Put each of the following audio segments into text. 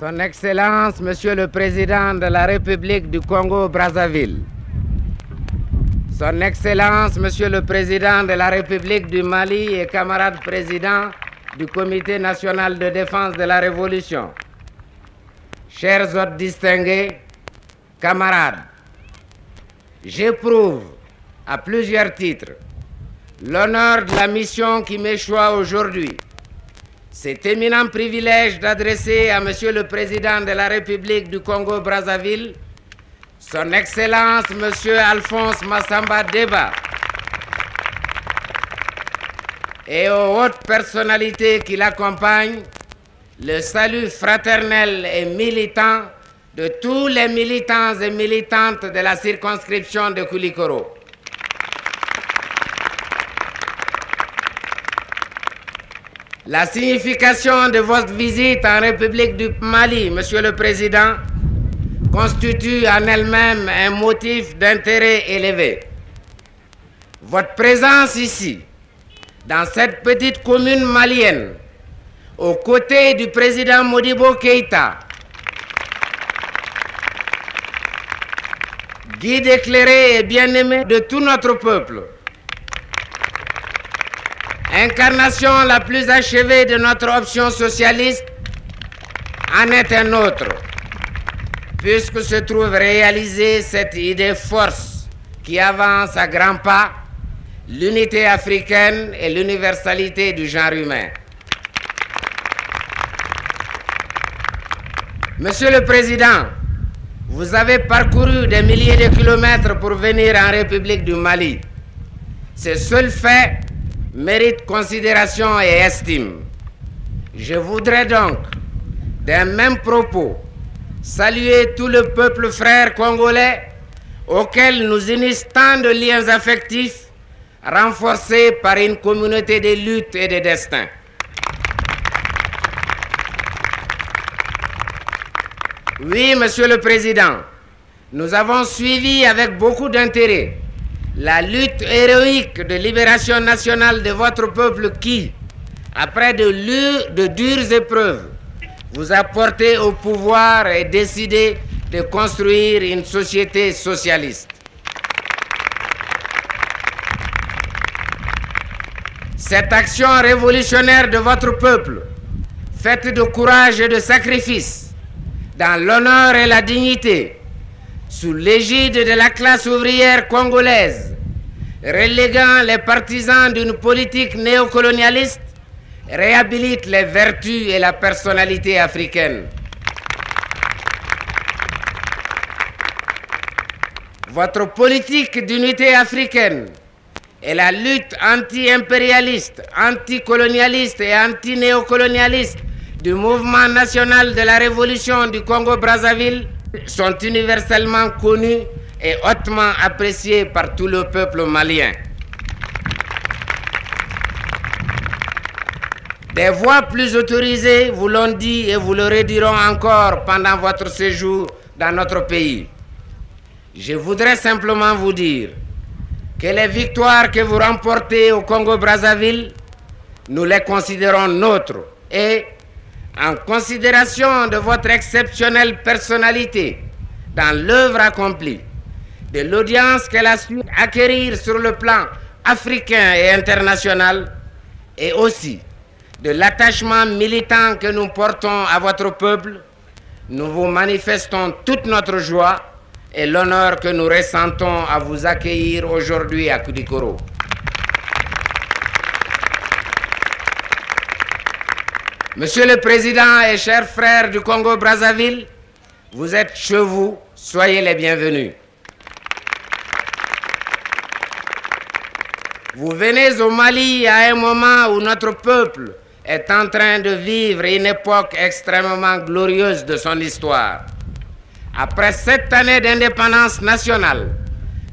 Son Excellence, Monsieur le Président de la République du Congo-Brazzaville. Son Excellence, Monsieur le Président de la République du Mali et camarade président du Comité national de défense de la Révolution. Chers hôtes distingués, camarades, j'éprouve à plusieurs titres l'honneur de la mission qui m'échoit aujourd'hui cet éminent privilège d'adresser à Monsieur le Président de la République du Congo-Brazzaville, Son Excellence Monsieur Alphonse Massamba Deba, et aux hautes personnalités qui l'accompagnent, le salut fraternel et militant de tous les militants et militantes de la circonscription de Koulikoro. La signification de votre visite en République du Mali, Monsieur le Président, constitue en elle-même un motif d'intérêt élevé. Votre présence ici, dans cette petite commune malienne, aux côtés du président Modibo Keïta, guide éclairé et bien-aimé de tout notre peuple, incarnation la plus achevée de notre option socialiste, en est un autre, puisque se trouve réalisée cette idée force qui avance à grands pas l'unité africaine et l'universalité du genre humain. Monsieur le Président, vous avez parcouru des milliers de kilomètres pour venir en République du Mali. Ce seul fait mérite considération et estime. Je voudrais donc, d'un même propos, saluer tout le peuple frère congolais auquel nous unissent tant de liens affectifs renforcés par une communauté de lutte et de destin. Oui, Monsieur le Président, nous avons suivi avec beaucoup d'intérêt la lutte héroïque de libération nationale de votre peuple qui, après de, dures épreuves, vous a porté au pouvoir et décidé de construire une société socialiste. Cette action révolutionnaire de votre peuple, faite de courage et de sacrifice, dans l'honneur et la dignité, sous l'égide de la classe ouvrière congolaise, reléguant les partisans d'une politique néocolonialiste, réhabilite les vertus et la personnalité africaine. Votre politique d'unité africaine et la lutte anti-impérialiste, anticolonialiste et anti-néocolonialiste du mouvement national de la révolution du Congo-Brazzaville sont universellement connus et hautement appréciés par tout le peuple malien. Des voix plus autorisées vous l'ont dit et vous le rediront encore pendant votre séjour dans notre pays. Je voudrais simplement vous dire que les victoires que vous remportez au Congo-Brazzaville, nous les considérons nôtres et en considération de votre exceptionnelle personnalité dans l'œuvre accomplie, de l'audience qu'elle a su acquérir sur le plan africain et international, et aussi de l'attachement militant que nous portons à votre peuple, nous vous manifestons toute notre joie et l'honneur que nous ressentons à vous accueillir aujourd'hui à Kudikoro. Monsieur le Président et chers frères du Congo-Brazzaville, vous êtes chez vous, soyez les bienvenus. Vous venez au Mali à un moment où notre peuple est en train de vivre une époque extrêmement glorieuse de son histoire. Après sept années d'indépendance nationale,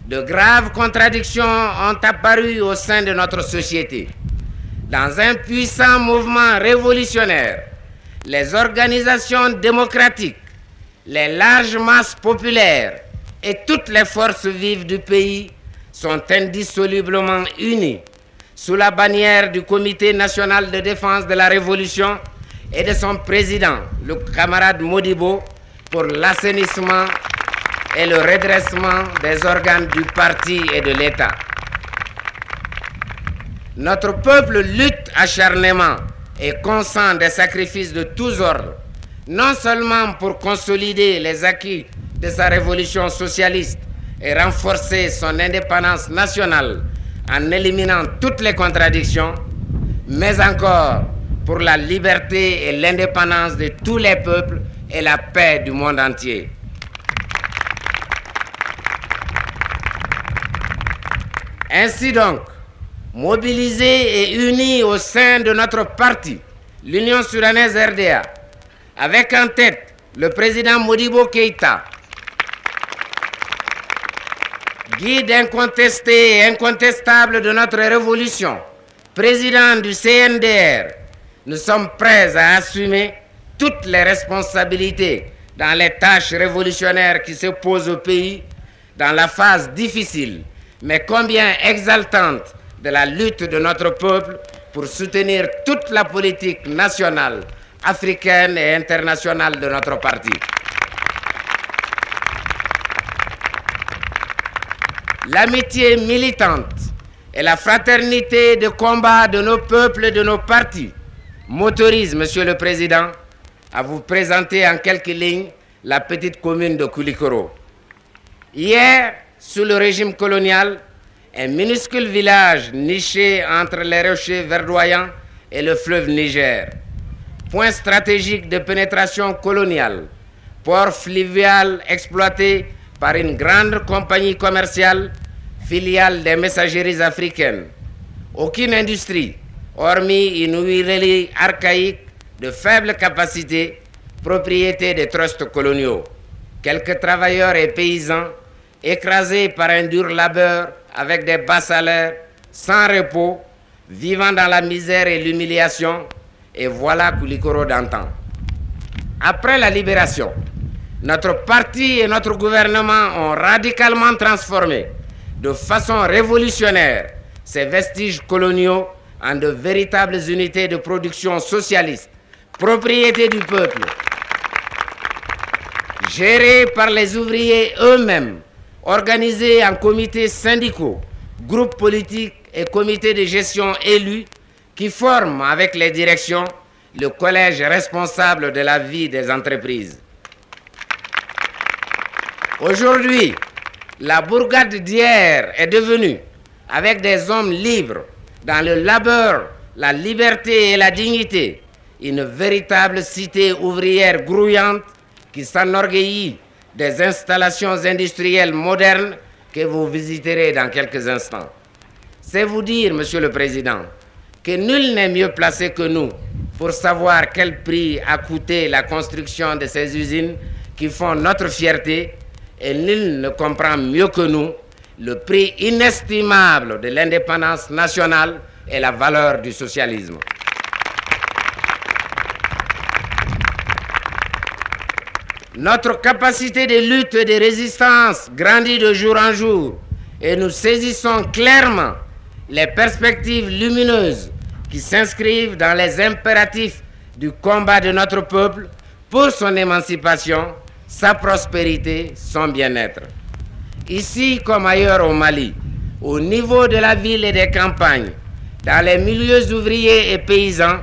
de graves contradictions ont apparu au sein de notre société. Dans un puissant mouvement révolutionnaire, les organisations démocratiques, les larges masses populaires et toutes les forces vives du pays sont indissolublement unies sous la bannière du Comité national de défense de la Révolution et de son président, le camarade Modibo, pour l'assainissement et le redressement des organes du parti et de l'État. Notre peuple lutte acharnement et consent des sacrifices de tous ordres, non seulement pour consolider les acquis de sa révolution socialiste et renforcer son indépendance nationale en éliminant toutes les contradictions, mais encore pour la liberté et l'indépendance de tous les peuples et la paix du monde entier. Ainsi donc, mobilisés et unis au sein de notre parti, l'Union soudanaise RDA, avec en tête le président Modibo Keïta, guide incontesté et incontestable de notre révolution, président du CNDR, nous sommes prêts à assumer toutes les responsabilités dans les tâches révolutionnaires qui se posent au pays dans la phase difficile, mais combien exaltante de la lutte de notre peuple pour soutenir toute la politique nationale, africaine et internationale de notre parti. L'amitié militante et la fraternité de combat de nos peuples et de nos partis m'autorisent, Monsieur le Président, à vous présenter en quelques lignes la petite commune de Koulikoro. Hier, sous le régime colonial, un minuscule village niché entre les rochers verdoyants et le fleuve Niger. Point stratégique de pénétration coloniale, port fluvial exploité par une grande compagnie commerciale, filiale des messageries africaines. Aucune industrie, hormis une huilerie archaïque de faible capacité, propriété des trusts coloniaux. Quelques travailleurs et paysans écrasés par un dur labeur avec des bas salaires, sans repos, vivant dans la misère et l'humiliation, et voilà Koulikoro d'antan. Après la libération, notre parti et notre gouvernement ont radicalement transformé de façon révolutionnaire ces vestiges coloniaux en de véritables unités de production socialiste, propriété du peuple, gérées par les ouvriers eux-mêmes, organisées en comités syndicaux, groupes politiques et comités de gestion élus qui forment avec les directions le collège responsable de la vie des entreprises. Aujourd'hui, la bourgade d'hier est devenue, avec des hommes libres, dans le labeur, la liberté et la dignité, une véritable cité ouvrière grouillante qui s'enorgueillit des installations industrielles modernes que vous visiterez dans quelques instants. C'est vous dire, Monsieur le Président, que nul n'est mieux placé que nous pour savoir quel prix a coûté la construction de ces usines qui font notre fierté et nul ne comprend mieux que nous le prix inestimable de l'indépendance nationale et la valeur du socialisme. Notre capacité de lutte et de résistance grandit de jour en jour et nous saisissons clairement les perspectives lumineuses qui s'inscrivent dans les impératifs du combat de notre peuple pour son émancipation sa prospérité, son bien-être. Ici comme ailleurs au Mali, au niveau de la ville et des campagnes, dans les milieux ouvriers et paysans,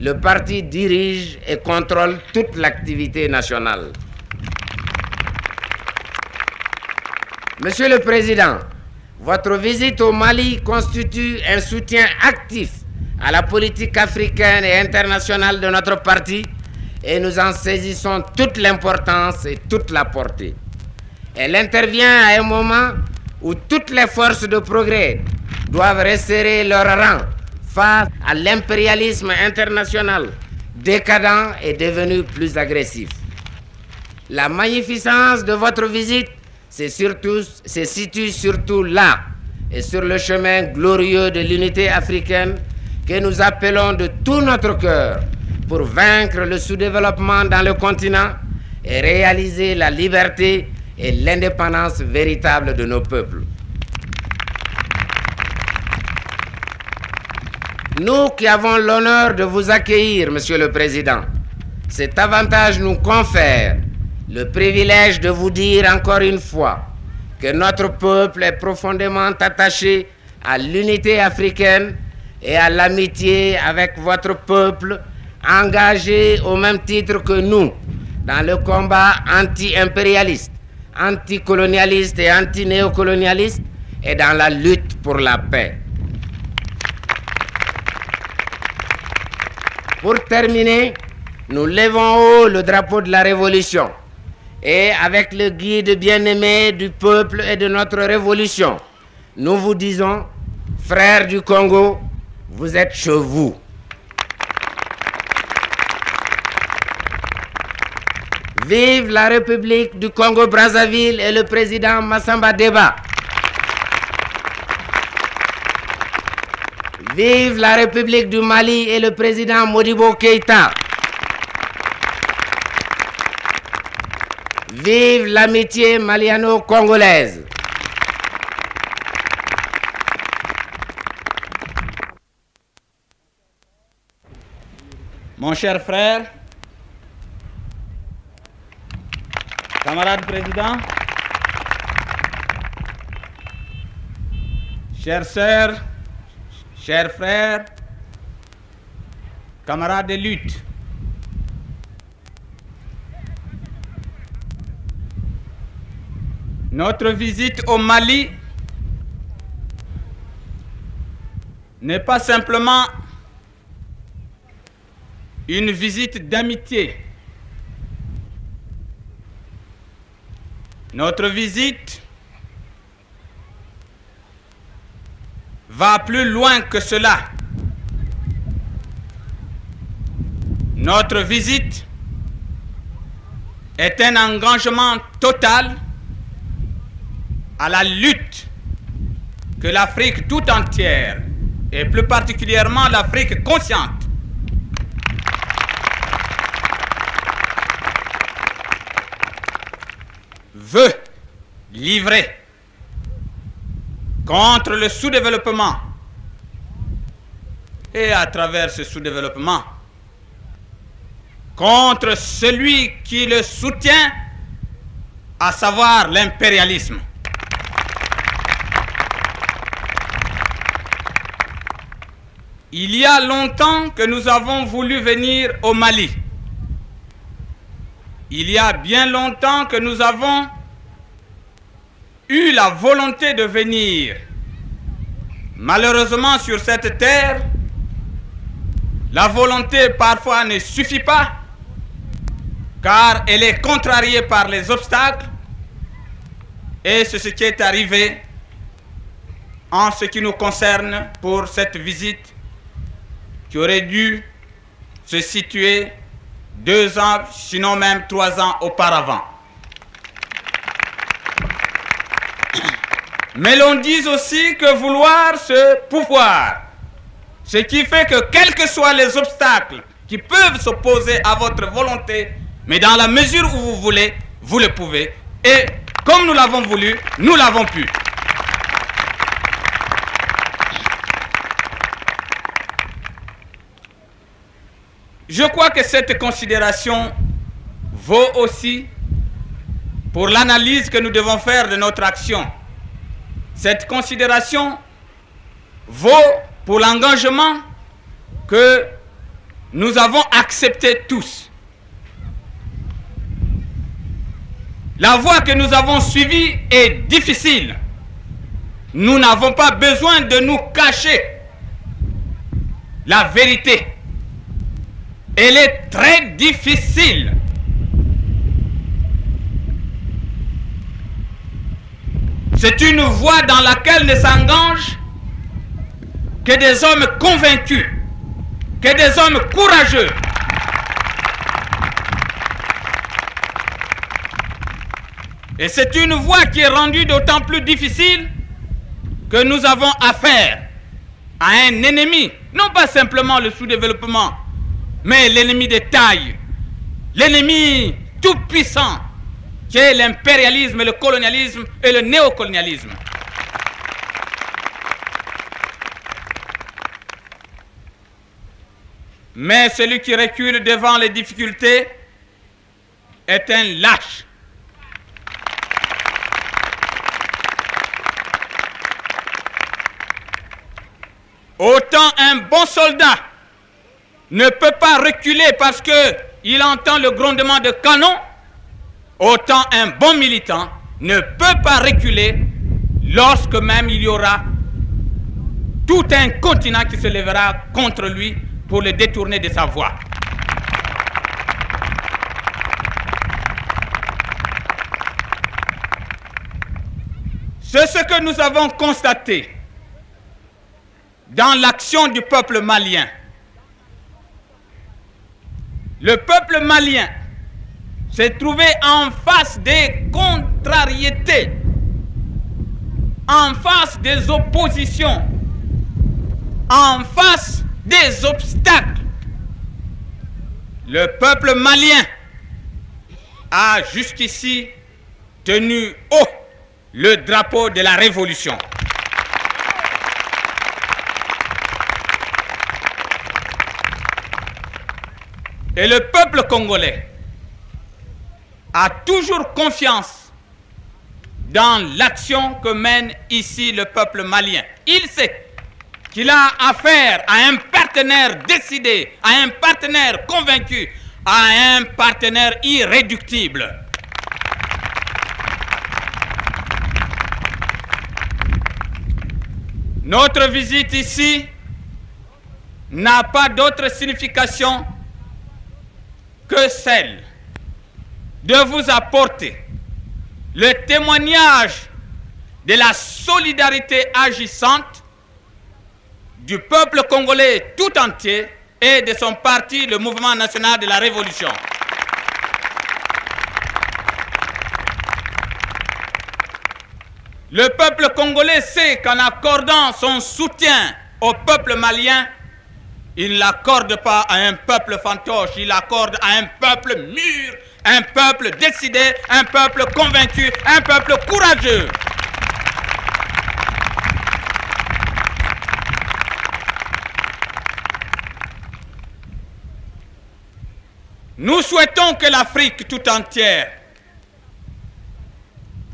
le parti dirige et contrôle toute l'activité nationale. Monsieur le Président, votre visite au Mali constitue un soutien actif à la politique africaine et internationale de notre parti et nous en saisissons toute l'importance et toute la portée. Elle intervient à un moment où toutes les forces de progrès doivent resserrer leur rang face à l'impérialisme international décadent et devenu plus agressif. La magnificence de votre visite se situe surtout là et sur le chemin glorieux de l'unité africaine que nous appelons de tout notre cœur pour vaincre le sous-développement dans le continent et réaliser la liberté et l'indépendance véritable de nos peuples. Nous qui avons l'honneur de vous accueillir, Monsieur le Président, cet avantage nous confère le privilège de vous dire encore une fois que notre peuple est profondément attaché à l'unité africaine et à l'amitié avec votre peuple engagé au même titre que nous dans le combat anti-impérialiste, anticolonialiste et anti-néocolonialiste et dans la lutte pour la paix. Pour terminer, nous levons haut le drapeau de la révolution et avec le guide bien-aimé du peuple et de notre révolution, nous vous disons, frères du Congo, vous êtes chez vous. Vive la République du Congo-Brazzaville et le président Massamba Deba. Vive la République du Mali et le président Modibo Keïta. Vive l'amitié maliano-congolaise. Mon cher frère, camarade président, chères sœurs, chers frères, camarades de lutte, notre visite au Mali n'est pas simplement une visite d'amitié. Notre visite va plus loin que cela. Notre visite est un engagement total à la lutte que l'Afrique tout entière, et plus particulièrement l'Afrique consciente, veut livrer contre le sous-développement et à travers ce sous-développement contre celui qui le soutient, à savoir l'impérialisme. Il y a longtemps que nous avons voulu venir au Mali. Il y a bien longtemps que nous avons eu la volonté de venir. Malheureusement, sur cette terre, la volonté parfois ne suffit pas, car elle est contrariée par les obstacles, et c'est ce qui est arrivé en ce qui nous concerne pour cette visite qui aurait dû se situer deux ans, sinon même trois ans auparavant. Mais l'on dit aussi que vouloir ce pouvoir, ce qui fait que quels que soient les obstacles qui peuvent s'opposer à votre volonté, mais dans la mesure où vous voulez, vous le pouvez. Et comme nous l'avons voulu, nous l'avons pu. Je crois que cette considération vaut aussi pour l'analyse que nous devons faire de notre action. Cette considération vaut pour l'engagement que nous avons accepté tous. La voie que nous avons suivie est difficile. Nous n'avons pas besoin de nous cacher la vérité. Elle est très difficile. C'est une voie dans laquelle ne s'engagent que des hommes convaincus, que des hommes courageux. Et c'est une voie qui est rendue d'autant plus difficile que nous avons affaire à un ennemi, non pas simplement le sous-développement, mais l'ennemi de taille, l'ennemi tout puissant, qui est l'impérialisme, le colonialisme et le néocolonialisme. Mais celui qui recule devant les difficultés est un lâche. Autant un bon soldat ne peut pas reculer parce qu'il entend le grondement de canon, autant un bon militant ne peut pas reculer lorsque même il y aura tout un continent qui se lèvera contre lui pour le détourner de sa voie. C'est ce que nous avons constaté dans l'action du peuple malien. Le peuple malien s'est trouvé en face des contrariétés, en face des oppositions, en face des obstacles. Le peuple malien a jusqu'ici tenu haut le drapeau de la révolution. Et le peuple congolais a toujours confiance dans l'action que mène ici le peuple malien. Il sait qu'il a affaire à un partenaire décidé, à un partenaire convaincu, à un partenaire irréductible. Notre visite ici n'a pas d'autre signification celle de vous apporter le témoignage de la solidarité agissante du peuple congolais tout entier et de son parti, le Mouvement national de la Révolution. Le peuple congolais sait qu'en accordant son soutien au peuple malien, il ne l'accorde pas à un peuple fantoche, il l'accorde à un peuple mûr, un peuple décidé, un peuple convaincu, un peuple courageux. Nous souhaitons que l'Afrique tout entière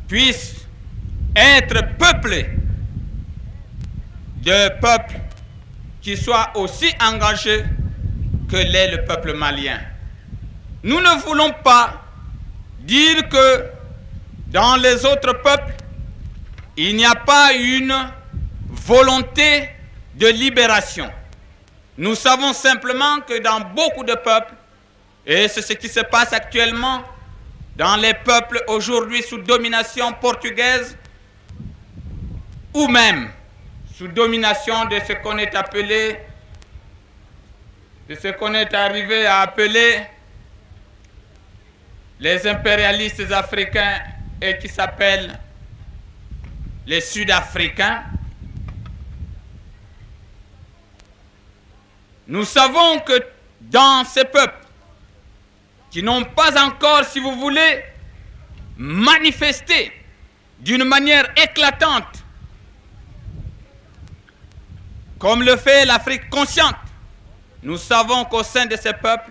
puisse être peuplée de peuples qui soient aussi engagés que l'est le peuple malien. Nous ne voulons pas dire que dans les autres peuples, il n'y a pas une volonté de libération. Nous savons simplement que dans beaucoup de peuples, et c'est ce qui se passe actuellement dans les peuples aujourd'hui sous domination portugaise, ou même sous domination de ce qu'on est appelé, de ce qu'on est arrivé à appeler les impérialistes africains et qui s'appellent les Sud-Africains. Nous savons que dans ces peuples qui n'ont pas encore, si vous voulez, manifesté d'une manière éclatante comme le fait l'Afrique consciente, nous savons qu'au sein de ces peuples,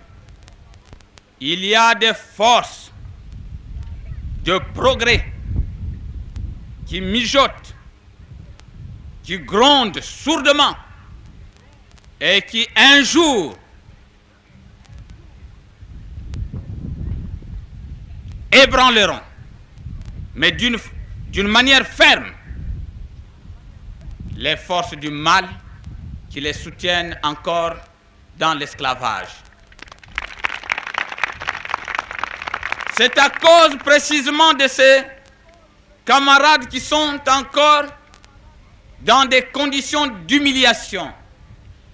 il y a des forces de progrès qui mijotent, qui grondent sourdement et qui un jour ébranleront, mais d'une manière ferme, les forces du mal qui les soutiennent encore dans l'esclavage. C'est à cause précisément de ces camarades qui sont encore dans des conditions d'humiliation.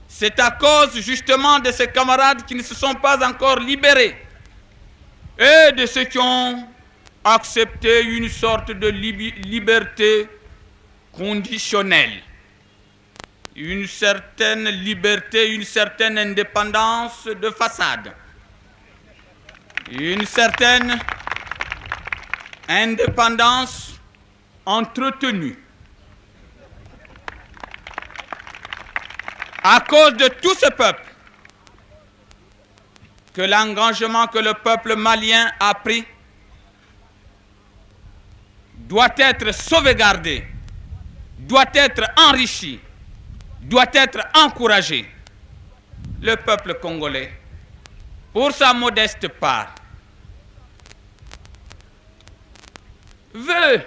C'est à cause justement de ces camarades qui ne se sont pas encore libérés et de ceux qui ont accepté une sorte de liberté conditionnelle une certaine liberté, une certaine indépendance de façade, une certaine indépendance entretenue. À cause de tout ce peuple, que l'engagement que le peuple malien a pris doit être sauvegardé, doit être enrichi, doit être encouragé. Le peuple congolais, pour sa modeste part, veut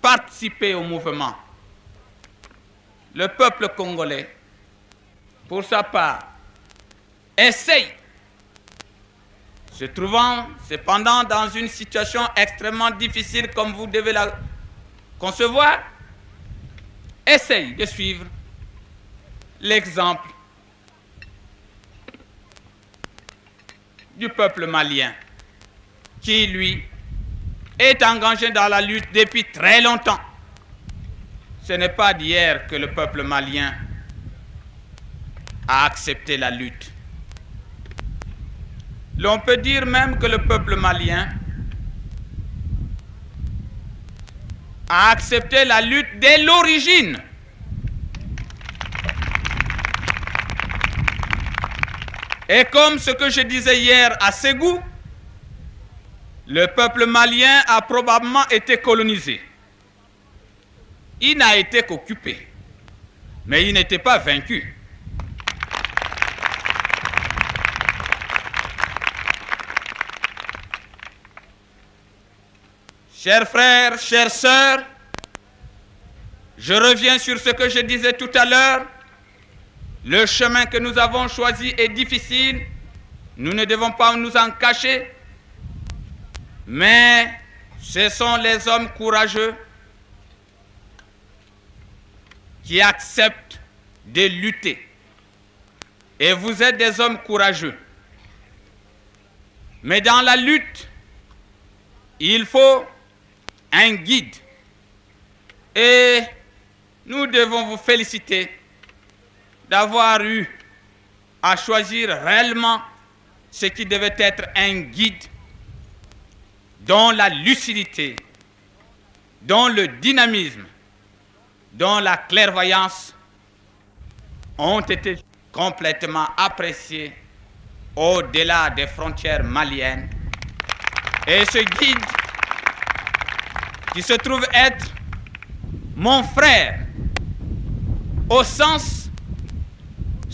participer au mouvement. Le peuple congolais, pour sa part, essaye, se trouvant cependant dans une situation extrêmement difficile comme vous devez la concevoir, essaye de suivre l'exemple du peuple malien qui, lui, est engagé dans la lutte depuis très longtemps. Ce n'est pas d'hier que le peuple malien a accepté la lutte. L'on peut dire même que le peuple malien a accepté la lutte dès l'origine. Et comme ce que je disais hier à Ségou, le peuple malien a probablement été colonisé. Il n'a été qu'occupé, mais il n'était pas vaincu. Chers frères, chères sœurs, je reviens sur ce que je disais tout à l'heure. Le chemin que nous avons choisi est difficile. Nous ne devons pas nous en cacher. Mais ce sont les hommes courageux qui acceptent de lutter. Et vous êtes des hommes courageux. Mais dans la lutte, il faut un guide. Et nous devons vous féliciter d'avoir eu à choisir réellement ce qui devait être un guide dont la lucidité, dont le dynamisme, dont la clairvoyance ont été complètement appréciés au-delà des frontières maliennes. Et ce guide qui se trouve être mon frère au sens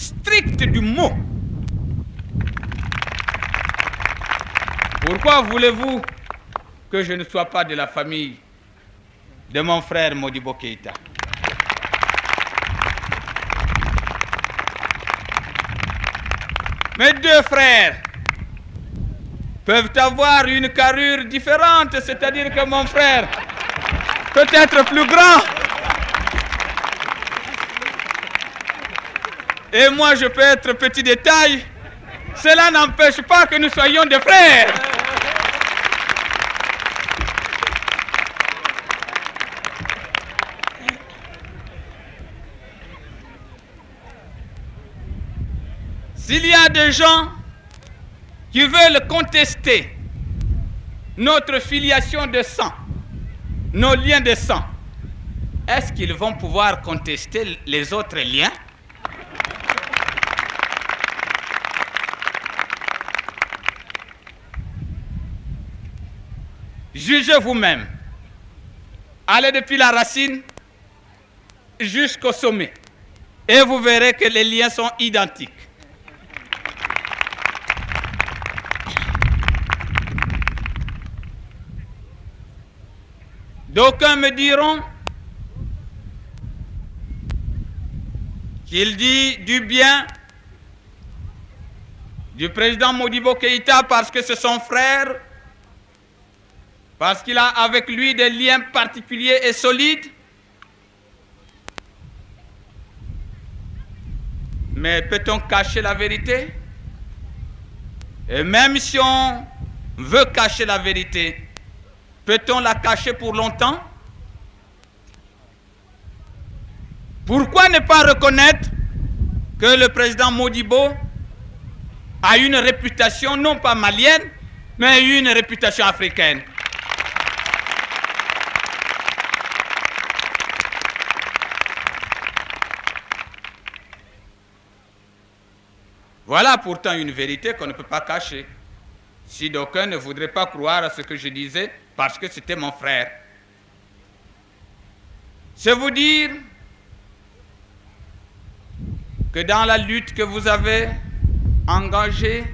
strict du mot. Pourquoi voulez-vous que je ne sois pas de la famille de mon frère Modibo Keïta? Mes deux frères peuvent avoir une carrure différente, c'est-à-dire que mon frère peut être plus grand. Et moi, je peux être petit de taille. Cela n'empêche pas que nous soyons des frères. S'il y a des gens qui veulent contester notre filiation de sang, nos liens de sang, est-ce qu'ils vont pouvoir contester les autres liens? Jugez vous-même. Allez depuis la racine jusqu'au sommet. Et vous verrez que les liens sont identiques. D'aucuns me diront qu'il dit du bien du président Modibo Keïta parce que c'est son frère, parce qu'il a avec lui des liens particuliers et solides. Mais peut-on cacher la vérité? Et même si on veut cacher la vérité, Peut-on la cacher pour longtemps? Pourquoi ne pas reconnaître que le président Modibo a une réputation non pas malienne, mais une réputation africaine? Voilà pourtant une vérité qu'on ne peut pas cacher. Si d'aucuns ne voudraient pas croire à ce que je disais, parce que c'était mon frère. C'est vous dire que dans la lutte que vous avez engagée,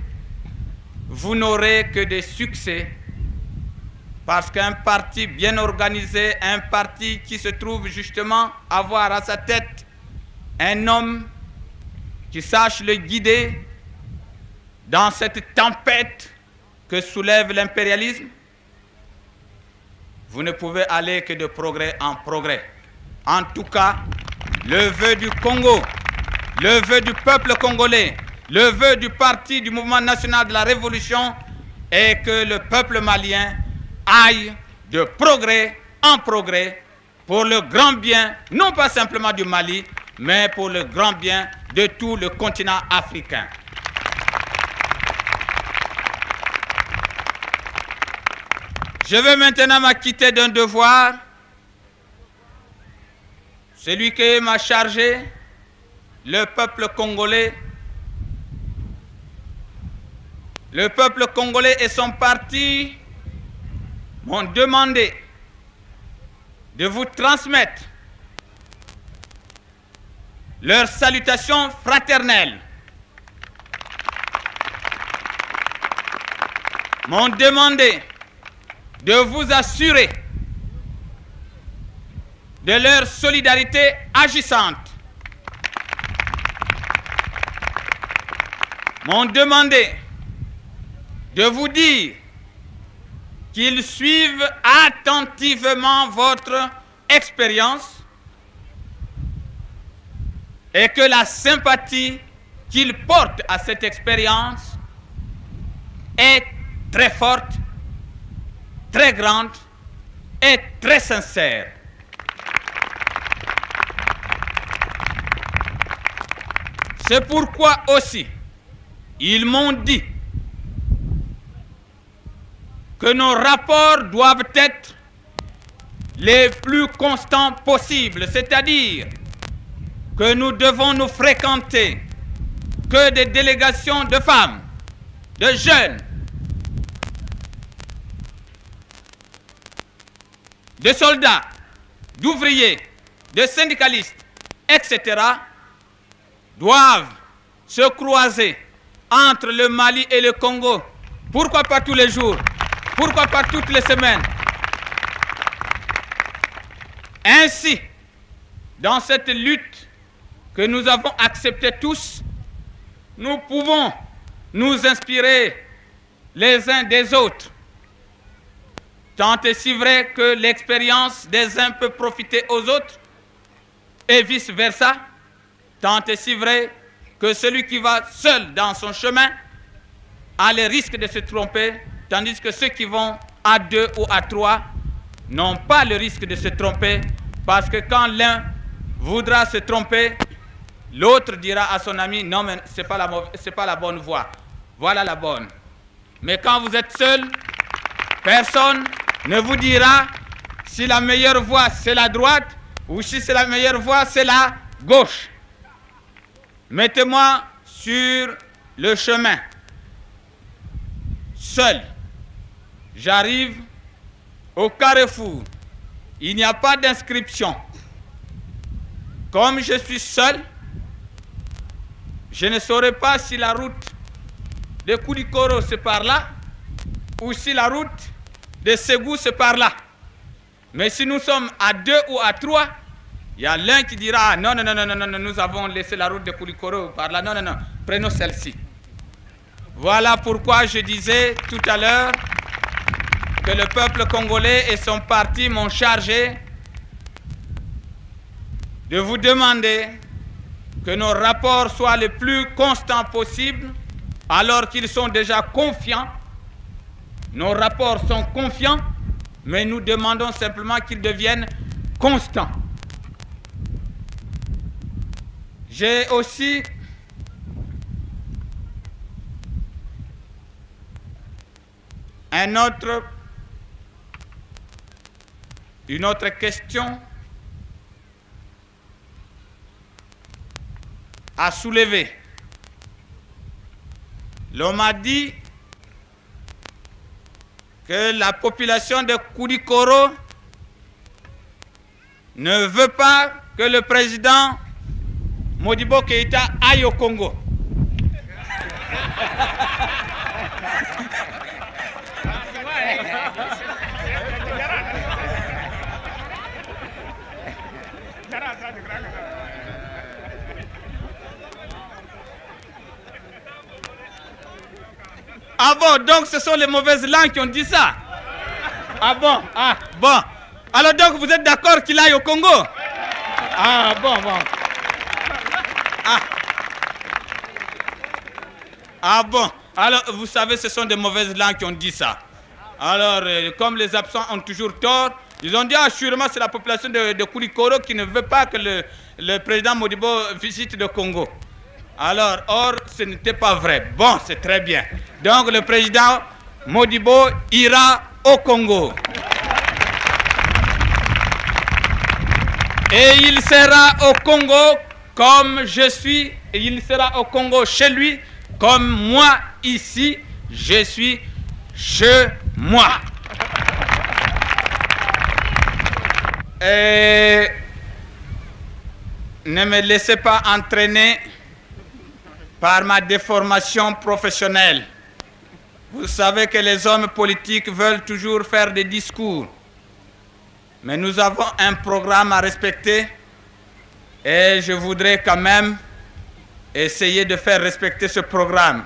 vous n'aurez que des succès. Parce qu'un parti bien organisé, un parti qui se trouve justement avoir à sa tête un homme qui sache le guider dans cette tempête que soulève l'impérialisme, vous ne pouvez aller que de progrès en progrès. En tout cas, le vœu du Congo, le vœu du peuple congolais, le vœu du parti du mouvement national de la révolution est que le peuple malien aille de progrès en progrès pour le grand bien, non pas simplement du Mali, mais pour le grand bien de tout le continent africain. Je vais maintenant m'acquitter d'un devoir, celui qui m'a chargé, le peuple congolais. Le peuple congolais et son parti m'ont demandé de vous transmettre leurs salutations fraternelles. M'ont demandé de vous assurer de leur solidarité agissante. M'ont demandé de vous dire qu'ils suivent attentivement votre expérience et que la sympathie qu'ils portent à cette expérience est très forte très grande et très sincère. C'est pourquoi aussi ils m'ont dit que nos rapports doivent être les plus constants possibles, c'est-à-dire que nous devons nous fréquenter que des délégations de femmes, de jeunes, de soldats, d'ouvriers, de syndicalistes, etc., doivent se croiser entre le Mali et le Congo. Pourquoi pas tous les jours? Pourquoi pas toutes les semaines? Ainsi, dans cette lutte que nous avons acceptée tous, nous pouvons nous inspirer les uns des autres Tant et si vrai que l'expérience des uns peut profiter aux autres, et vice-versa, tant et si vrai que celui qui va seul dans son chemin a le risque de se tromper, tandis que ceux qui vont à deux ou à trois n'ont pas le risque de se tromper, parce que quand l'un voudra se tromper, l'autre dira à son ami, non mais ce n'est pas, pas la bonne voie, voilà la bonne. Mais quand vous êtes seul, personne ne vous dira si la meilleure voie c'est la droite ou si c'est la meilleure voie c'est la gauche. Mettez-moi sur le chemin. Seul. J'arrive au carrefour. Il n'y a pas d'inscription. Comme je suis seul, je ne saurais pas si la route de Koulikoro c'est par là ou si la route de Ségou, c'est par là. Mais si nous sommes à deux ou à trois, il y a l'un qui dira non, non, non, non, non, non, nous avons laissé la route de Koulikoro par là. Non, non, non, prenons celle-ci. Voilà pourquoi je disais tout à l'heure que le peuple congolais et son parti m'ont chargé de vous demander que nos rapports soient les plus constants possibles alors qu'ils sont déjà confiants nos rapports sont confiants, mais nous demandons simplement qu'ils deviennent constants. J'ai aussi une autre question à soulever. l'on m'a dit que la population de Koulikoro ne veut pas que le président Modibo Keïta aille au Congo. Ah bon, donc ce sont les mauvaises langues qui ont dit ça? Ah bon, ah bon. Alors donc vous êtes d'accord qu'il aille au Congo? Ah bon, bon. Ah. Ah bon. Alors vous savez, ce sont des mauvaises langues qui ont dit ça. Alors, euh, comme les absents ont toujours tort, ils ont dit assurément c'est la population de, de Koulikoro qui ne veut pas que le, le président Modibo visite le Congo. Alors, or, ce n'était pas vrai. Bon, c'est très bien. Donc, le président Modibo ira au Congo. Et il sera au Congo comme je suis. Et il sera au Congo chez lui comme moi ici, je suis chez moi. Et ne me laissez pas entraîner par ma déformation professionnelle. Vous savez que les hommes politiques veulent toujours faire des discours. Mais nous avons un programme à respecter et je voudrais quand même essayer de faire respecter ce programme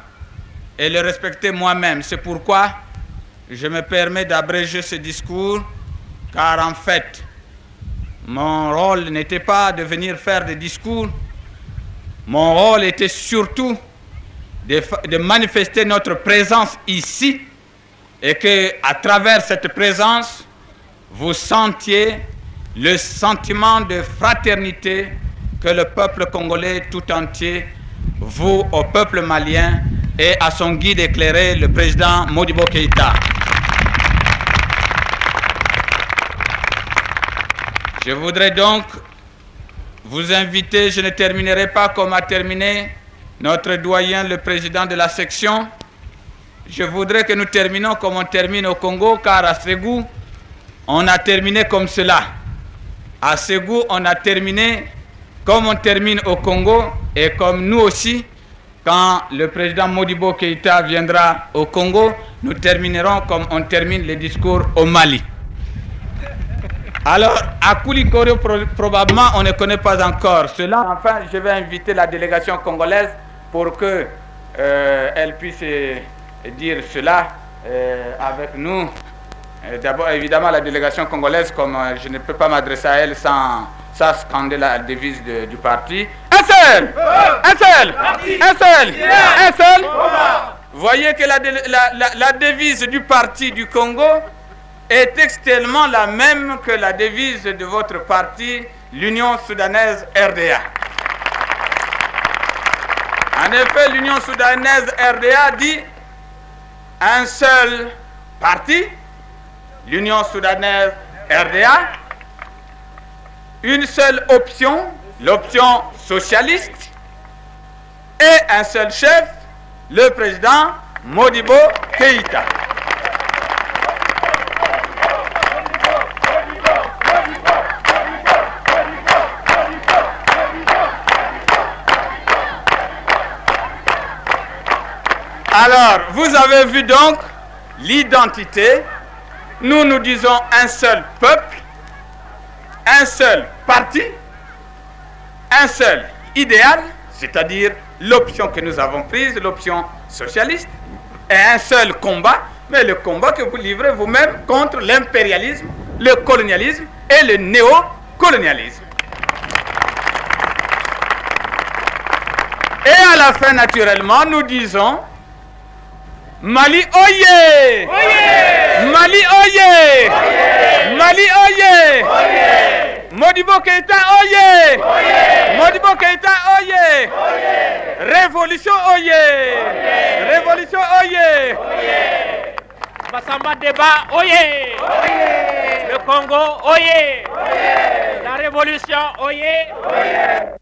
et le respecter moi-même. C'est pourquoi je me permets d'abréger ce discours car en fait, mon rôle n'était pas de venir faire des discours, mon rôle était surtout de, manifester notre présence ici et que à travers cette présence, vous sentiez le sentiment de fraternité que le peuple congolais tout entier vous au peuple malien et à son guide éclairé, le président Modibo Keïta. Je voudrais donc vous inviter, je ne terminerai pas comme a terminé notre doyen, le président de la section. Je voudrais que nous terminions comme on termine au Congo, car à Ségou, on a terminé comme cela. À Ségou, on a terminé comme on termine au Congo et comme nous aussi, quand le président Modibo Keïta viendra au Congo, nous terminerons comme on termine les discours au Mali. Alors, à Koulikoro, probablement, on ne connaît pas encore cela. Enfin, je vais inviter la délégation congolaise pour qu'elle euh, puisse dire cela euh, avec nous. D'abord, évidemment, la délégation congolaise, comme euh, je ne peux pas m'adresser à elle sans, sans scander la devise de, du parti. Un seul Un seul Un seul Un seul Voyez que la, la, la, la devise du parti du Congo est textuellement la même que la devise de votre parti, l'Union soudanaise RDA. En effet, l'Union soudanaise RDA dit un seul parti, l'Union soudanaise RDA, une seule option, l'option socialiste, et un seul chef, le président Modibo Keïta. Alors, vous avez vu donc l'identité. Nous nous disons un seul peuple, un seul parti, un seul idéal, c'est-à-dire l'option que nous avons prise, l'option socialiste, et un seul combat, mais le combat que vous livrez vous-même contre l'impérialisme, le colonialisme et le néocolonialisme. Et à la fin, naturellement, nous disons Mali oye! oye! Mali oye! oye! Mali oye! oye! Modibo Keita oye! oye! Modibo Keita oye! oye! Révolution oye! oye! Révolution oye! oye! Bassamba débat oye! oye! Le Congo oye! oye! La révolution oye! oye!